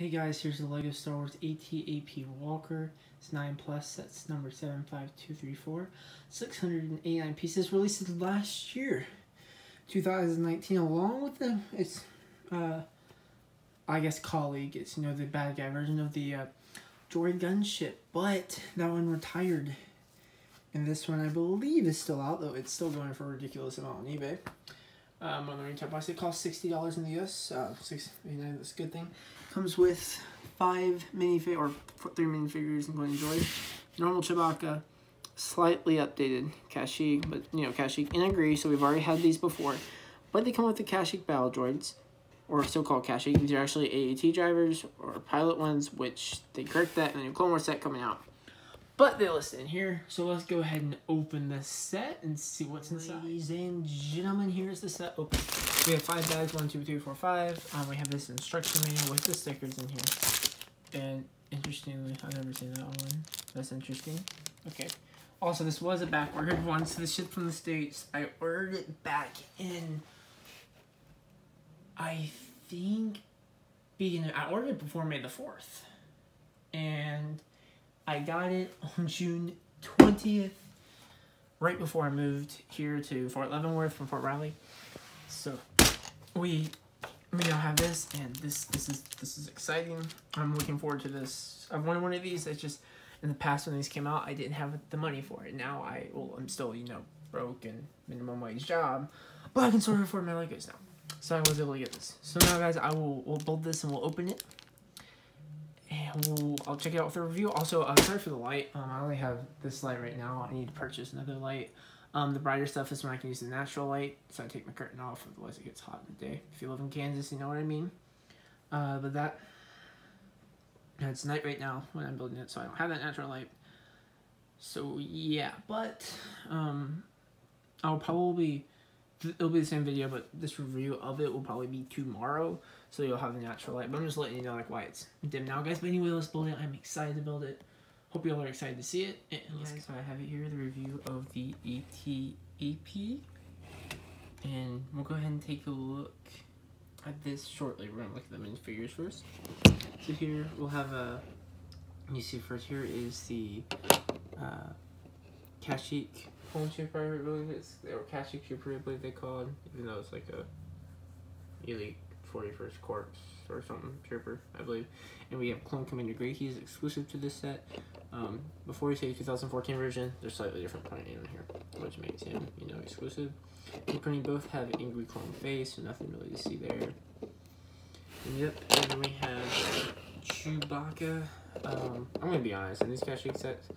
Hey guys, here's the LEGO Star Wars AT-AP Walker. It's 9 plus, that's number 75234. 689 pieces, released last year, 2019, along with the, its, uh, I guess colleague. It's, you know, the bad guy version of the uh, droid gunship, but that one retired. And this one, I believe, is still out, though it's still going for a ridiculous amount on eBay. Um, on the retail price, it costs sixty dollars in the US. Uh, six eighty nine. That's a good thing. Comes with five minifig or three minifigures and go enjoy. Normal Chewbacca, slightly updated Kashyyyk, but you know Kashyyyk in agree. So we've already had these before, but they come with the Kashyyyk battle droids, or so-called Kashyyyk. These are actually AAT drivers or pilot ones, which they correct that in the new Clone Wars set coming out. But they list in here, so let's go ahead and open the set and see what's inside. Ladies and gentlemen, here's the set open. We have five bags, one, two, three, four, five. Um, we have this instruction manual with the stickers in here. And interestingly, I've never seen that one. That's interesting. Okay. Also, this was a back ordered one, so this ship from the States. I ordered it back in, I think, beginning, I ordered it before May the 4th. And I got it on June 20th, right before I moved here to Fort Leavenworth from Fort Riley. So we we now have this, and this this is this is exciting. I'm looking forward to this. I've wanted one of these. It's just in the past when these came out, I didn't have the money for it. Now I well, I'm still you know broke and minimum wage job, but I can sort of afford my Legos now. So I was able to get this. So now, guys, I will we'll build this and we'll open it and we'll, I'll check it out with a review. Also, uh, sorry for the light. Um, I only have this light right now. I need to purchase another light. Um, the brighter stuff is when I can use the natural light, so I take my curtain off, otherwise it gets hot in the day. If you live in Kansas, you know what I mean. Uh, but that, it's night right now when I'm building it, so I don't have that natural light. So yeah, but um, I'll probably it'll be the same video, but this review of it will probably be tomorrow, so you'll have the natural light. But I'm just letting you know like why it's dim now, guys. But anyway, let's build it. I'm excited to build it. Hope you all are excited to see it. And guys, so I have it here, the review of the AT-AP. And we'll go ahead and take a look at this shortly. We're gonna look at the minifigures first. So here we'll have a, you see first here is the uh, Kashyyyk Clone Trooper, I believe it's, or Kashyyyk Trooper, I believe they called, even though it's like a Elite 41st Corps or something Trooper, I believe. And we have Clone Commander Gree, he's exclusive to this set. Um, before we say 2014 version, there's slightly different printing in here, which makes him, you know, exclusive. The printing both have angry clone face, so nothing really to see there. And yep, and we have Chewbacca. Um, I'm gonna be honest, in these Kashyyyk sets,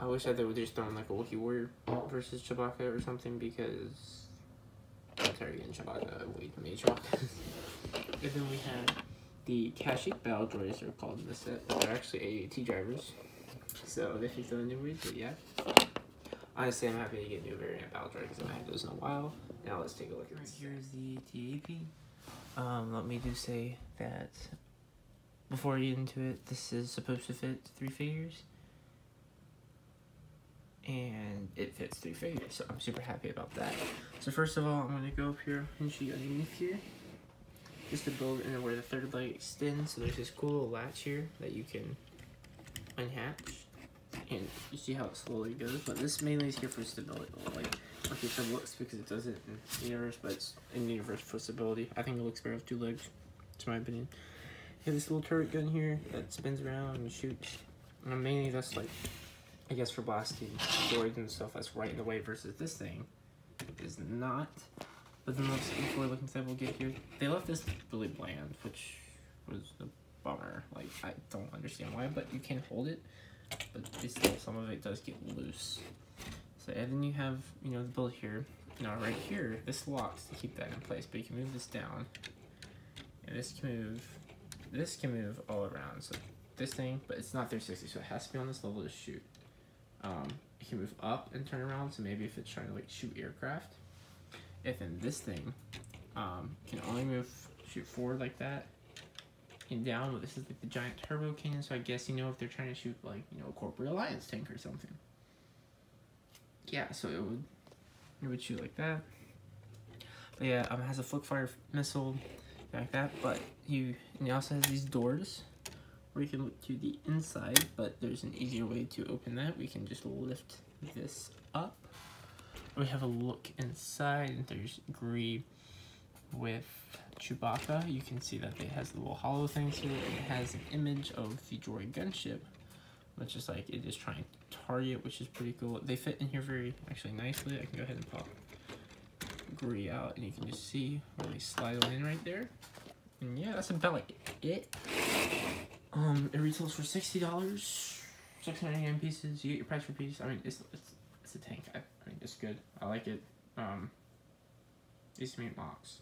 I wish that they would just throw in like a Wookiee Warrior versus Chewbacca or something because I'm tired of getting Chewbacca way too many Chewbacca. and then we have the Kashyyyk Battle Droids are called in the set. They're actually AAT drivers. So they fixed the new ways, but yeah. Honestly, I'm happy to get new variant Battle Droid because I haven't had those in a while. Now let's take a look at this. Here's the TAP. Um, let me just say that before I get into it, this is supposed to fit three figures and it fits three figures, so I'm super happy about that. So first of all, I'm to go up here and shoot underneath here, just to build in where the third leg extends. So there's this cool little latch here that you can unhatch, and you see how it slowly goes. But this mainly is here for stability, like like it looks because it does it in the universe, but it's in universe for stability. I think it looks better with two legs, to my opinion. You have this little turret gun here that spins around and shoots. And mainly that's like I guess for blasting droids and stuff that's right in the way versus this thing is not. But then the most before looking stuff we'll get here, they left this really bland, which was a bummer. Like I don't understand why, but you can hold it. But still, some of it does get loose. So and then you have you know the build here. Now right here, this locks to keep that in place, but you can move this down, and this can move. This can move all around. So this thing, but it's not 360, so it has to be on this level to shoot um, it can move up and turn around. So maybe if it's trying to like shoot aircraft, if in this thing um, can only move shoot forward like that and down. But this is like the giant turbo cannon. So I guess you know if they're trying to shoot like you know a corporate alliance tank or something. Yeah, so it would it would shoot like that. But yeah, um, it has a flick fire missile. like that. But you, and it also has these doors you can look to the inside, but there's an easier way to open that. We can just lift this up. We have a look inside, and there's Gree with Chewbacca. You can see that it has the little hollow things here, it has an image of the droid gunship, which is like it is trying to target, which is pretty cool. They fit in here very actually nicely. I can go ahead and pop Gree out, and you can just see where they slide in right there. And yeah, that's about like it. Um, it retails for sixty dollars, six ninety nine pieces. You get your price per piece. I mean, it's it's it's a tank. I, I mean, it's good. I like it. Um, to make MOCs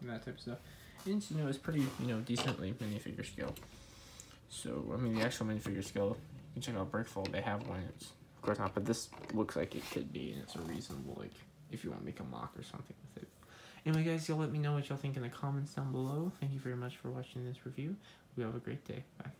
and that type of stuff. And you know, it's pretty you know decently minifigure scale. So I mean, the actual minifigure scale. You can check out Brickfall. They have one. It's of course not, but this looks like it could be, and it's a reasonable like if you want to make a MOC or something with it. Anyway, guys, y'all let me know what y'all think in the comments down below. Thank you very much for watching this review. We have a great day. Bye.